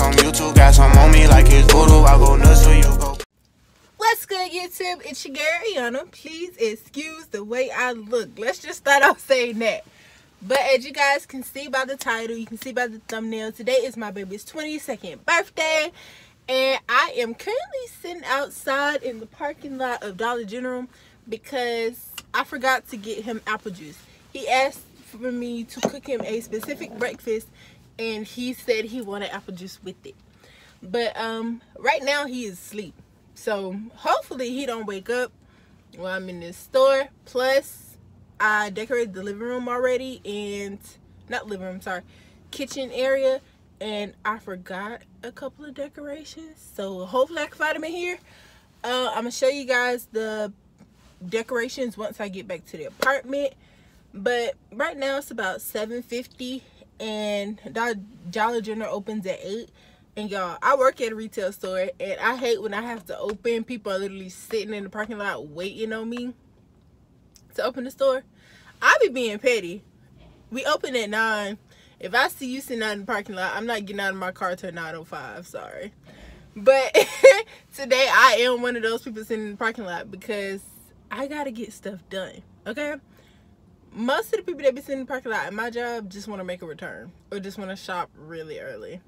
like YouTube. Got some on me like it's voodoo. I go nuts you. Go. What's good, YouTube? It's your girl, Ayana. Please excuse the way I look. Let's just start off saying that. But as you guys can see by the title, you can see by the thumbnail, today is my baby's 22nd birthday. And I am currently sitting outside in the parking lot of Dollar General because I forgot to get him apple juice. He asked for me to cook him a specific breakfast and he said he wanted apple juice with it. But um, right now he is asleep. So hopefully he don't wake up while I'm in this store. Plus, I decorated the living room already and not living room, sorry, kitchen area. And I forgot a couple of decorations. So hopefully I can find them in here. Uh, I'm gonna show you guys the decorations once I get back to the apartment. But right now it's about 7.50 and Dollar General opens at 8 and y'all, I work at a retail store and I hate when I have to open. People are literally sitting in the parking lot waiting on me to open the store. I be being petty. We open at 9. If I see you sitting out in the parking lot, I'm not getting out of my car till 9.05. Sorry. But today I am one of those people sitting in the parking lot because I got to get stuff done. Okay? Most of the people that be sitting in the parking lot at my job just want to make a return or just want to shop really early.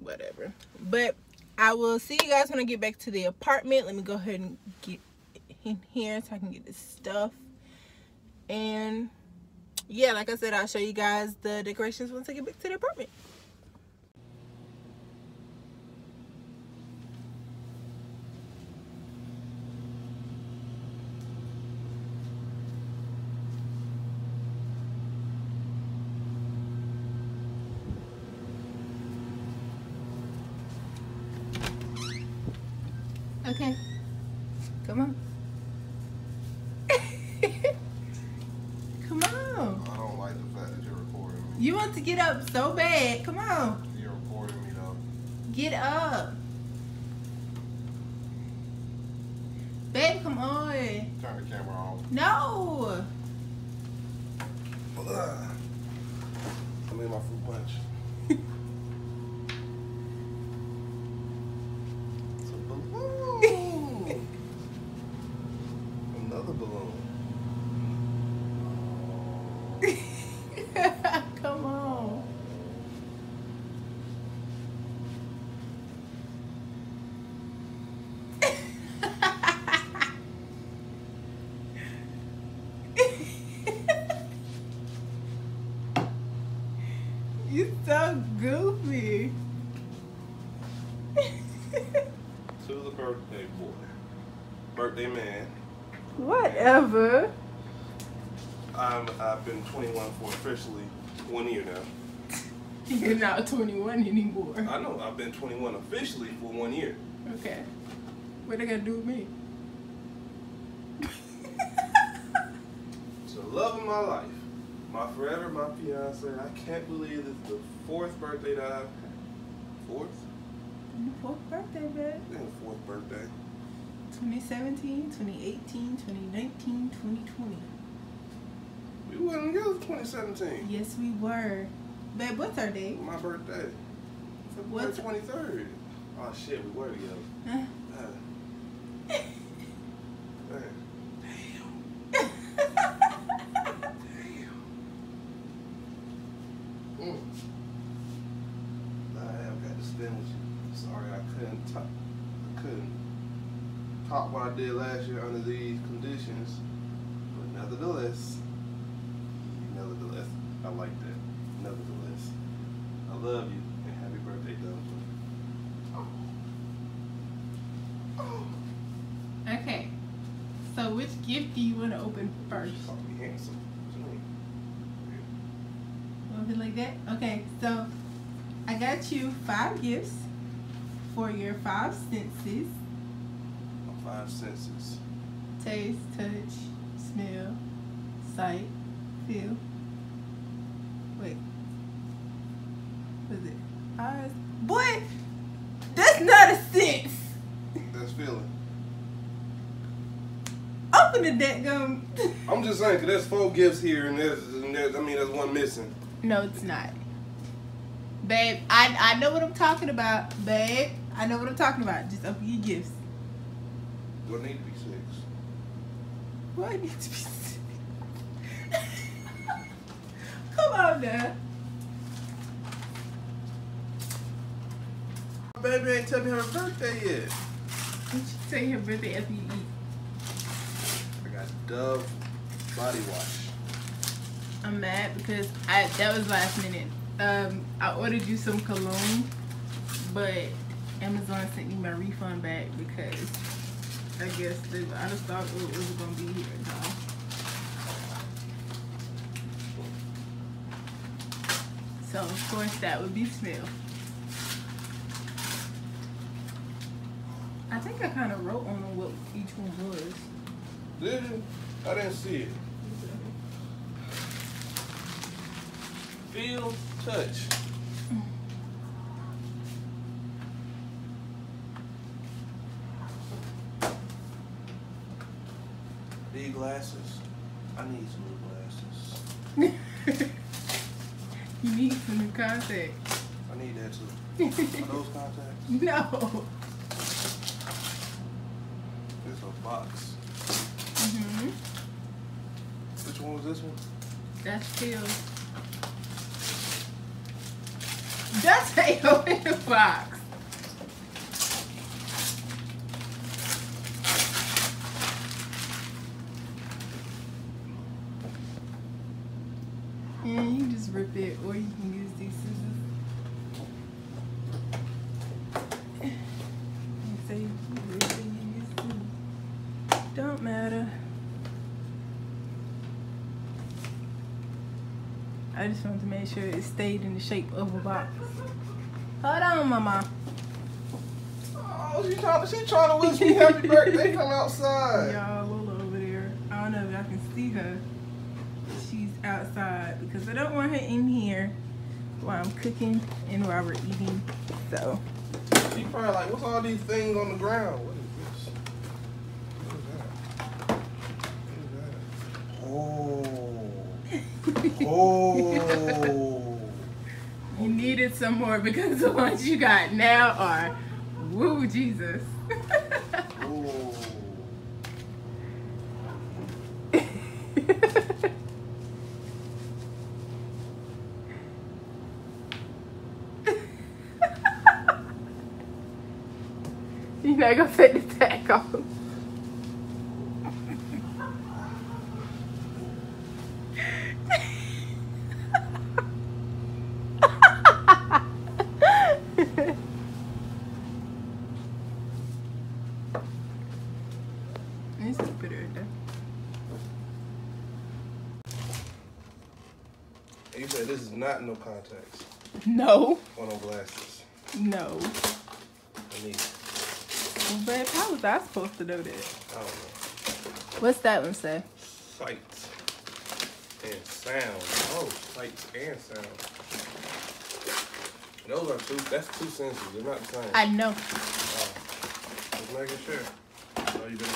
Whatever. But i will see you guys when i get back to the apartment. Let me go ahead and get in here so i can get this stuff. And yeah like i said i'll show you guys the decorations once i get back to the apartment Okay. Come on. Come on. I don't like the fact that you're recording me. You want to get up so bad. Come on. You're recording me though. Get up. Babe, come on. Turn the camera on. No. Ugh. I made my fruit punch. It's a balloon. Another balloon. come on. you so goofy. To the birthday boy. Birthday man. Whatever. I'm, I've been 21 for officially one year now. You're not 21 anymore. I know, I've been 21 officially for one year. Okay. What are they gonna do with me? It's the love of my life. My forever, my fiance. I can't believe it's the fourth birthday that I've had. Fourth? Fourth birthday. I think the fourth birthday. 2017, 2018, 2019, 2020. We wasn't together 2017. Yes, we were. Babe, what's our date? My birthday. What's- 23rd. Oh shit, we were together. Uh, Uh, damn. Mm. I have got to spend with you. Sorry, I couldn't top. I couldn't top what I did last year under these conditions. But nevertheless, nevertheless, I like that. Nevertheless, I love you and happy birthday, Dumpling. okay. So, which gift do you want to open first? Call me handsome. What you? Something like that? Okay, so I got you five gifts for your five senses My five senses. taste, touch, smell, sight, feel. Wait. What is it? Eyes. Boy, that's not a sense. That's feeling. Open the deck gum. I'm just saying, 'cause there's four gifts here, and there's, and there's, I mean, there's one missing. no, it's not. Babe, I, I know what I'm talking about, babe. I know what I'm talking about. Just open your gifts. Do I need to be six? Why need to be sick? Come on now. My Baby ain't tell me her birthday yet. You should say her birthday after you eat. I got Dove body wash. I'm mad because I that was last minute. Um, I ordered you some cologne, but Amazon sent me my refund back because I guess they were out of it was gonna be here time. So of course that would be smell. I think I kind of wrote on what each one was. Did you? I didn't see it. Feel, touch. Need glasses. I need some new glasses. you need some new contacts. I need that too. Are those contacts? no. It's a box. hmm Which one was this one? That's still. That's a the box. Yeah, you can just rip it, or you can use these scissors. You say you rip it, you use scissors. Don't matter. I just wanted to make sure it stayed in the shape of a box. Hold on, mama. Oh, she trying to, she trying to wish me happy birthday from outside. Y'all, Lola over there. I don't know if y'all can see her. She's outside because I don't want her in here while I'm cooking and while we're eating. So, She probably like, what's all these things on the ground? What is this? What is that? What is that? Oh. Oh. you needed some more because the ones you got now are woo Jesus. Oh. You're not gonna take the tag off. Let's just put it right there. And you said this is not no contacts No, or no glasses. no. I need, babe, how was I supposed to know that? I don't know, What's that one say? sight and sound. Oh, sight and sound. Those are two, that's two senses. They're not the same. I know. Oh, just making sure. Oh, you been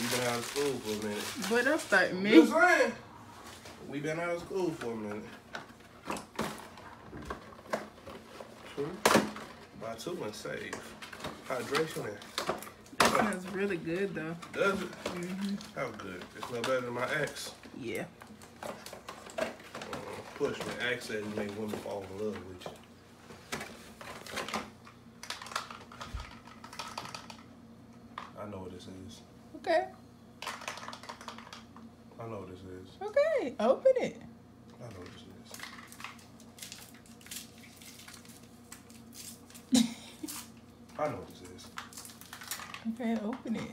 you been out of school for a minute. But don't start me. Just saying. We been out of school for a minute. Two. Buy two and save. Hydration and That smells really good though. does it? hmm How good? It's no better than my ex. Yeah. Uh, push me. Ex said he made women fall in love with you. I know what this is. Okay. I know what this is. Okay. Open it. I know what this is. I know what this is. Okay, open it.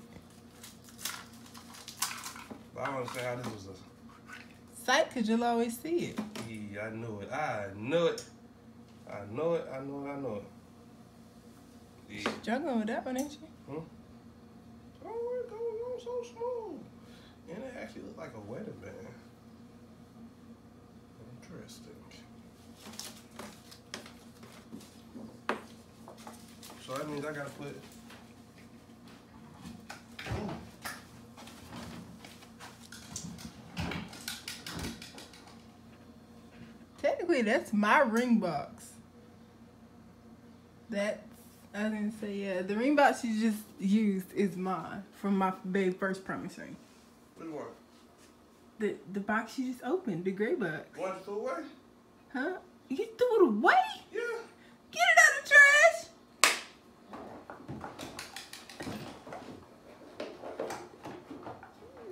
But I don't understand how this was a. Sight, cause you'll always see it. Yeah, I knew it. I knew it. I know it. I know it. I know it. Yeah. Struggling with that one, ain't you? Hmm? Oh, it goes on so smooth. And it actually looked like a wedding band. Interesting. So that means I gotta put. Technically, that's my ring box. That's I gonna say yeah. The ring box you just used is mine from my babe first promise ring. Which one? The the box you just opened, the gray box. To throw away? Huh? You threw it away? Yeah. Get it out of the trash.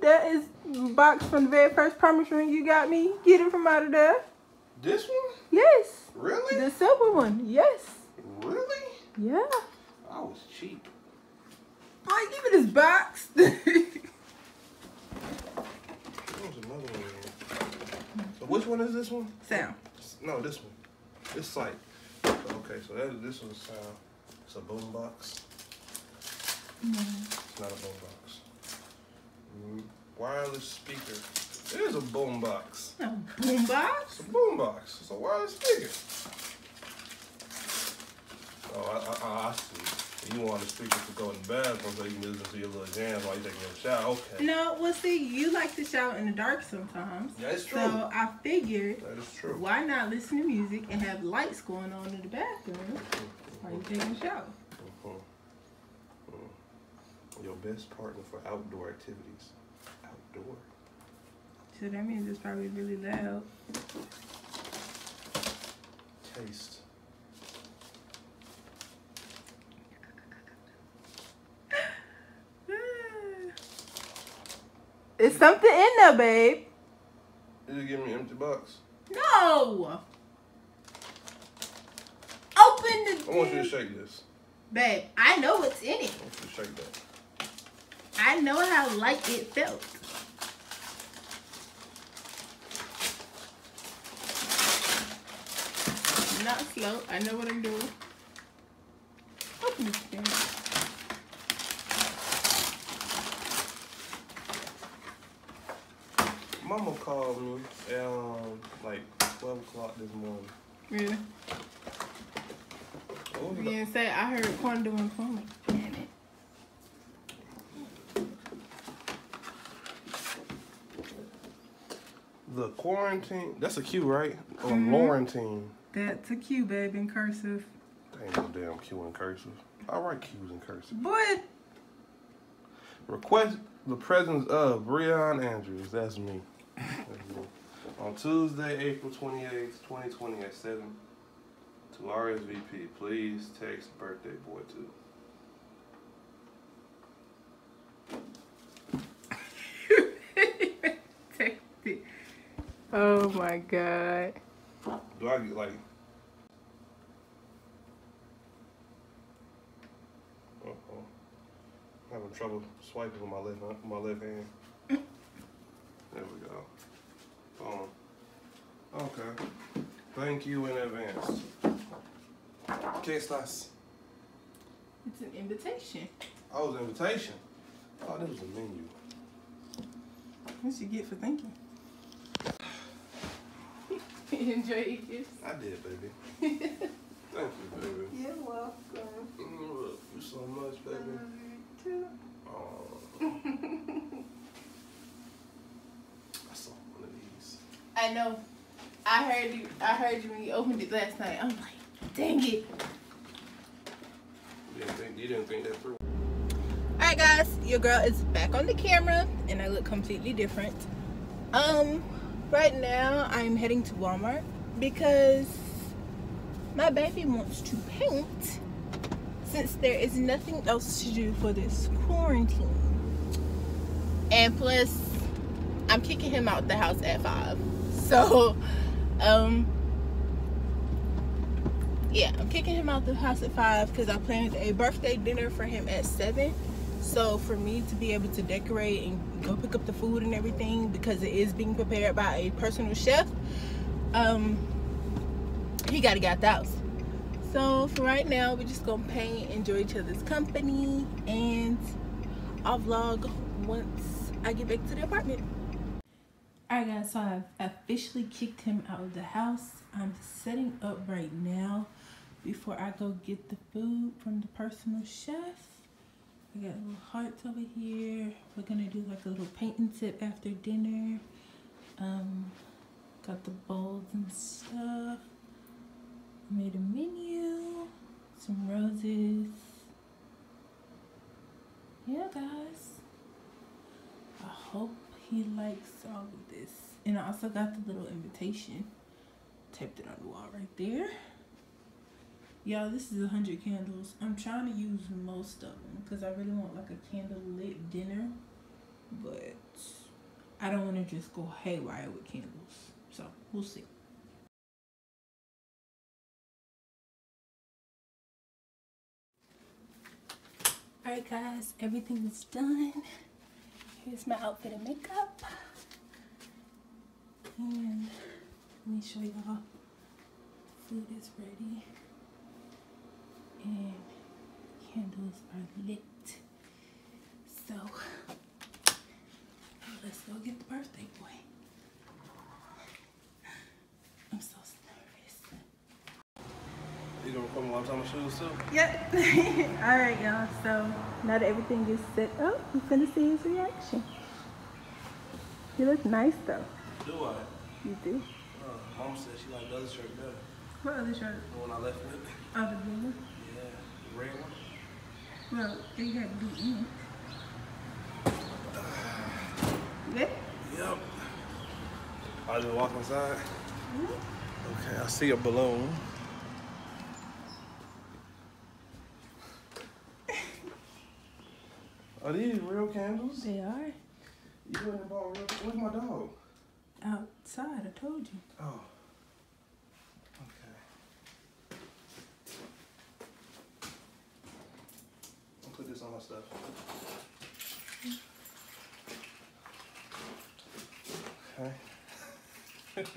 That is box from the very first promise ring you got me. Get it from out of there. This one? Yes. Really? The silver one. Yes. Really? Yeah. I was cheap. Boy, give me this box. Was another one. So which one is this one? Sound. No, this one. This site. Okay, so that, this one's sound. It's a boom box. It's not a boom box. Mm, Wireless speaker. It is a boom box. No boom box. It's a boom box. It's a wireless speaker. Oh, I, I, I I see. You want the speaker to go in the bathroom so you can listen to your little jams while you're taking your shower. Okay. No, well, see, you like to shower in the dark sometimes. It's true. So I figured, That is true. why not listen to music and have lights going on in the bathroom while you're taking a shower? Mhm. Mm. Your best partner for outdoor activities. Outdoor. So that means it's probably really loud. Taste. It's something in there, babe. Did you give me an empty box? No. Open the. I want you to shake this. Babe, I know what's in it. I want you to shake that. I know how light it felt. Not slow. I know what I'm doing. Open this thing. Mama called me at um, like 12 o'clock this morning. Really? What You didn't say I heard corn doing corn. Damn it. The quarantine. That's a Q, right? Or Mhm. Laurentine. That's a Q, babe, in cursive. There ain't no damn Q in cursive. I write Q's in cursive. Boy, Request the presence of Breon Andrews. That's me. On Tuesday, April 28th, 2020 at 7 to RSVP. Please text birthday boy too. Oh my god. Do I get like? Uh-oh. Having trouble swiping with my left hand- my left hand. There we go. Boom. Okay. Thank you in advance. ¿Qué estás? It's an invitation. Oh, it was an invitation. Oh, this was a menu. What you get for thinking? you Enjoy your gifts. I did, baby. Thank you, baby. You're welcome. Mm, look, you so much, baby. Too. Oh, I saw one of these. I know. I heard you. I heard you when you opened it last night. I'm like, dang it. You didn't think, you didn't think that through. Alright guys, your girl is back on the camera and I look completely different. Um, right now I'm heading to Walmart because my baby wants to paint since there is nothing else to do for this quarantine. And plus, I'm kicking him out the house at five. So, um, yeah, I'm kicking him out the house at five because I planned a birthday dinner for him at seven. So for me to be able to decorate and go pick up the food and everything because it is being prepared by a personal chef, um, he got to get out the house. So for right now, we're just gonna paint, enjoy each other's company, and I'll vlog once I get back to the apartment. Alright guys, so I've officially kicked him out of the house. I'm setting up right now before I go get the food from the personal chef. I got little hearts over here. We're gonna do like a little painting tip after dinner. Um, got the bowls and stuff. Made a menu. Some roses. Yeah, guys. I hope he likes all of this. And I also got the little invitation. Taped it on the wall right there. Y'all, this is 100 candles. I'm trying to use most of them because I really want like a candle lit dinner. But I don't want to just go haywire with candles. So, we'll see. Alright guys, everything is done. Here's my outfit and makeup. And let me show y'all. Food is ready. And candles are lit. So let's go get the birthday boy. I'm so nervous. You gonna come along my shoes too? Yep. All right, y'all. So now that everything is set up, we finna see his reaction. He looks nice though. Do I? You do. Uh, Mom said she liked the other shirt better. What other shirt? The one I left with. Oh, the blue one. Yeah, the red one. Well, they had blue in. Yeah. Yep. I just walk inside. Okay, I see a balloon. Are these real candles? They are You went and bought real Where's my dog? outside. I told you. Oh. Okay. I'll put this on my stuff. Okay.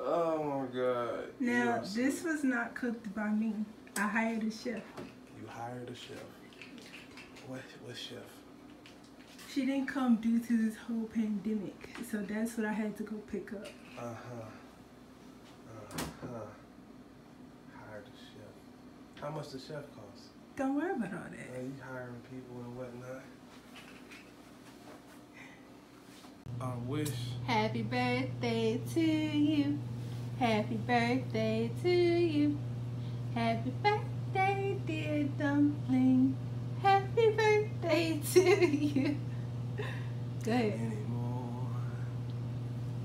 oh my god. Now, Yes. this was not cooked by me. I hired a chef. You hired a chef. What what chef? She didn't come due to this whole pandemic, so that's what I had to go pick up. Uh-huh. Uh-huh. Hired a chef. How much does chef cost? Don't worry about all that. you hiring people and whatnot. I wish. Happy birthday to you. Happy birthday to you. Happy birthday, dear dumpling. Happy birthday to you. Go ahead. Anymore.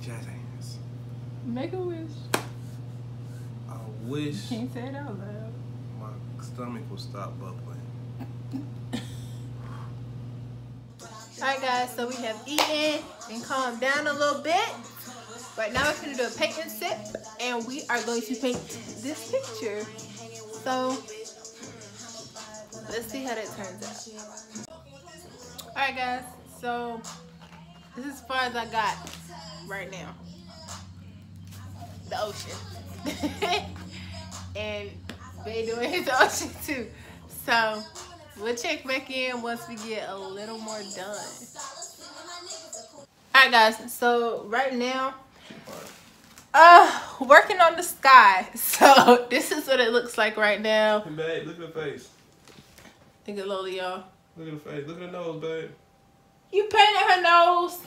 Jazz hands. Make a wish. I wish Can't say it out loud. my stomach will stop bubbling. Alright guys, so we have eaten and calmed down a little bit. Right now we're going to do a paint and sip and we are going to paint this picture. So let's see how that turns out. Alright guys, so this is as far as I got right now. The ocean. and they doing his ocean too. So we'll check back in once we get a little more done. Alright guys, so right now uh working on the sky. So this is what it looks like right now. Hey, babe, look at the face. Look at Lola y'all. Look at the face. Look at the nose, babe. You painted her nose.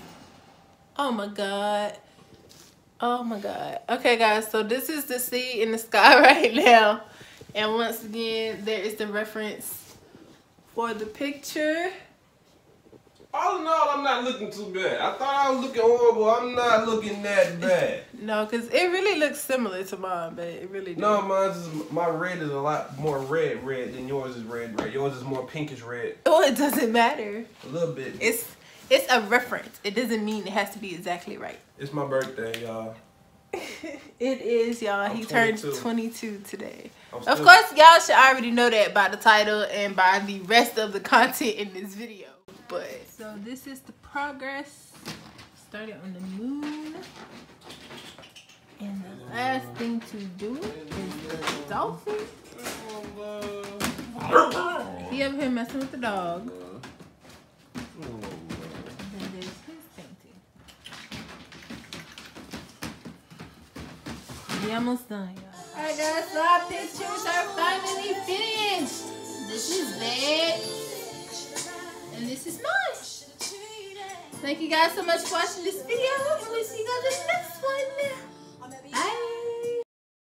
Oh my god. Oh my god. Okay guys, so this is the sea in the sky right now. And once again, there is the reference for the picture. All in all, I'm not looking too bad. I thought I was looking horrible. I'm not looking that bad. No, because it really looks similar to mine, but it really doesn't. No, mine's is, my red is a lot more red red than yours is red red. Yours is more pinkish red. Well, it doesn't matter. A little bit. It's it's a reference. It doesn't mean it has to be exactly right. It's my birthday, y'all. It is, y'all. He turned 22. 22 today. Of course, y'all should already know that by the title and by the rest of the content in this video. But so this is the progress. Started on the moon. And the last thing to do is the dolphin. He over here messing with the dog. And then there's his painting. We almost done, y'all. Alright guys, so our pictures are finally finished. This is and this is Munch. Thank you guys so much for watching this video. Hopefully see you guys in the next one.